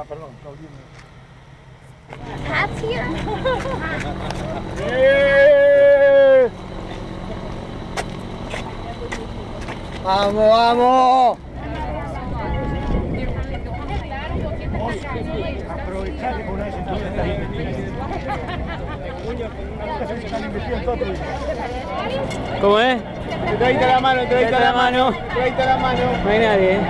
Ah, perdón, Cat's here? ¡Vamos, vamos! Aprovechate con una ¿Cómo es? Te la mano, te la mano. Te la mano. No hay nadie, ¿eh?